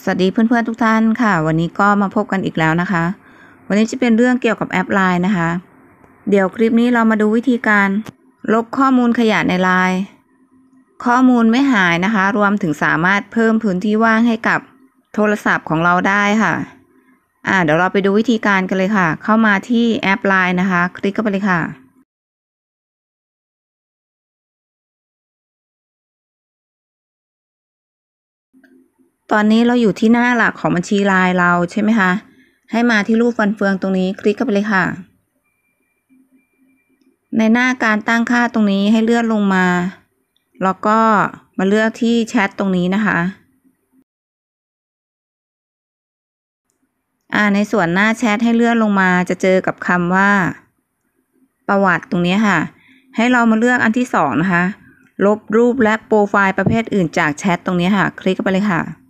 สวัสดีเพื่อนๆทุกท่านค่ะ วันนี้ก็มาพบกันอีกแล้วนะคะ วันนี้จะเป็นเรื่องเกี่ยวกับแอปไลน์นะคะ เดี๋ยวคลิปนี้เรามาดูวิธีการ ลบข้อมูลขยะในไลน์ข้อมูลไม่หายนะคะ รวมถึงสามารถเพิ่มพื้นที่ว่างให้กับโทรศัพท์ของเราได้ค่ะอ่าเดี๋ยวเราไปดูวิธีการกันเลยค่ะ เข้ามาที่แอปไลน์นะคะ คลิกเข้าไปเลยค่ะ ตอนนี้เราอยู่ที่หน้าหลักของบัญชีไลน์เราใช่ไหมคะ ให้มาที่รูปฟันเฟืองตรงนี้คลิกเข้าไปเลยค่ะ ในหน้าการตั้งค่าตรงนี้ให้เลื่อนลงมา แล้วก็มาเลือกที่แชทตรงนี้นะคะอ่าในส่วนหน้าแชทให้เลื่อนลงมาจะเจอกับคำว่า ประวัติตรงนี้ค่ะ ให้เรามาเลือกอันที่สองนะคะ ลบรูปและโปรไฟล์ประเภทอื่นจากแชทตรงนี้ค่ะ คลิกเข้าไปเลยค่ะ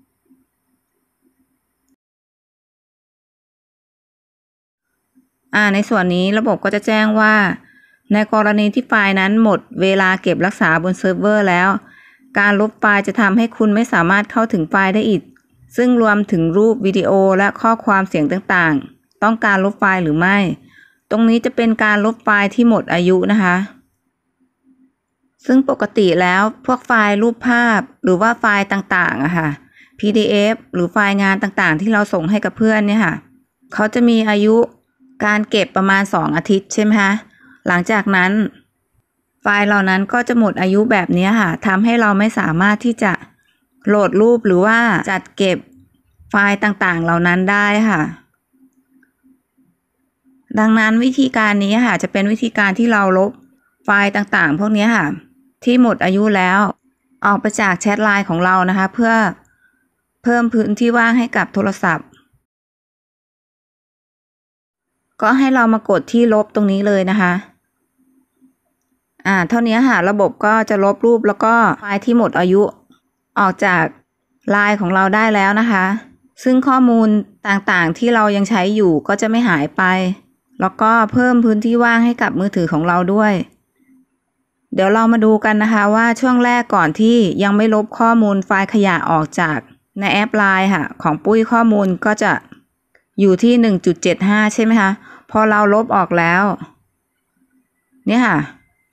อ่า ในส่วนนี้ระบบก็จะแจ้งว่า ในกรณีที่ไฟล์นั้นหมดเวลาเก็บรักษาบนเซิร์ฟเวอร์แล้ว การลบไฟล์จะทำให้คุณไม่สามารถเข้าถึงไฟล์ได้อีก ซึ่งรวมถึงรูปวิดีโอและข้อความเสียงต่างๆ ต้องการลบไฟล์หรือไม่ ตรงนี้จะเป็นการลบไฟล์ที่หมดอายุนะคะ ซึ่งปกติแล้วพวกไฟล์รูปภาพหรือว่าไฟล์ต่างๆอะค่ะ PDF หรือไฟล์งานต่างๆ ที่เราส่งให้กับเพื่อนเนี่ยค่ะ เขาจะมีอายุ การเก็บประมาณ 2 อาทิตย์ใช่ไหมคะ หลังจากนั้น ไฟล์เหล่านั้นก็จะหมดอายุแบบนี้ค่ะทำให้เราไม่สามารถที่จะโหลดรูปหรือว่าจัดเก็บไฟล์ต่างๆ เหล่านั้นได้ค่ะ ดังนั้นวิธีการนี้ค่ะ จะเป็นวิธีการที่เราลบไฟล์ต่างๆ พวกนี้ค่ะ ที่หมดอายุแล้ว ออกไปจากแชทไลน์ของเรานะคะ เพื่อเพิ่มพื้นที่ว่างให้กับโทรศัพท์ ก็ให้เรามากดที่ลบตรงนี้เลยนะคะ อ่า เท่านี้ค่ะ ระบบก็จะลบรูปแล้วก็ไฟล์ที่หมดอายุ ออกจากไลน์ของเราได้แล้วนะคะ ซึ่งข้อมูลต่างๆที่เรายังใช้อยู่ก็จะไม่หายไป แล้วก็เพิ่มพื้นที่ว่างให้กับมือถือของเราด้วย เดี๋ยวเรามาดูกันนะคะว่าช่วงแรกก่อนที่ยังไม่ลบข้อมูลไฟล์ขยะออกจากในแอปไลน์ค่ะ ของปุ้ยข้อมูลก็จะอยู่ที่ 1.75 ใช่ไหมคะ พอเราลบออกแล้ว เนี่ยค่ะ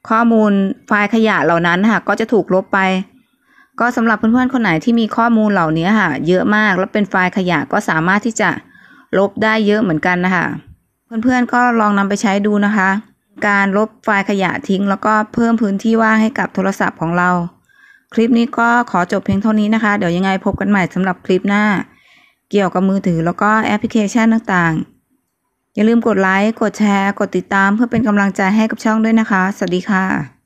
ข้อมูลไฟล์ขยะเหล่านั้นค่ะ ก็จะถูกลบไป ก็สำหรับเพื่อนๆคนไหนที่มีข้อมูลเหล่านี้ค่ะ เยอะมากแล้วเป็นไฟล์ขยะก็สามารถที่จะลบได้เยอะเหมือนกันนะคะเพื่อนๆก็ลองนำไปใช้ดูนะคะ การลบไฟล์ขยะทิ้ง แล้วก็เพิ่มพื้นที่ว่างให้กับโทรศัพท์ของเรา คลิปนี้ก็ขอจบเพียงเท่านี้นะคะ เดี๋ยวยังไงพบกันใหม่สำหรับคลิปหน้า เกี่ยวกับมือถือแล้วก็แอปพลิเคชันต่างๆ อย่าลืมกดไลค์ กดแชร์ กดติดตามเพื่อเป็นกำลังใจให้กับช่องด้วยนะคะ สวัสดีค่ะ